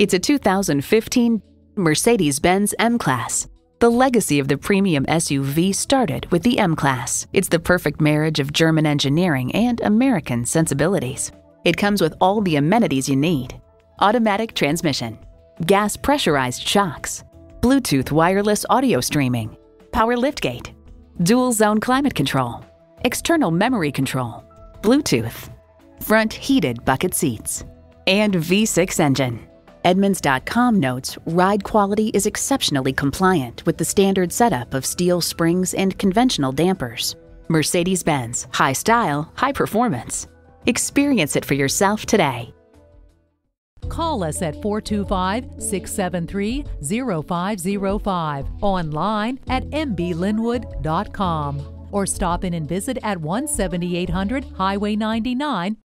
It's a 2015 Mercedes-Benz M-Class. The legacy of the premium SUV started with the M-Class. It's the perfect marriage of German engineering and American sensibilities. It comes with all the amenities you need. Automatic transmission, gas pressurized shocks, Bluetooth wireless audio streaming, power liftgate, dual zone climate control, external memory control, Bluetooth, front heated bucket seats, and V6 engine. Edmunds.com notes ride quality is exceptionally compliant with the standard setup of steel springs and conventional dampers. Mercedes Benz, high style, high performance. Experience it for yourself today. Call us at 425 673 0505, online at mblynnwood.com, or stop in and visit at 17800 Highway 99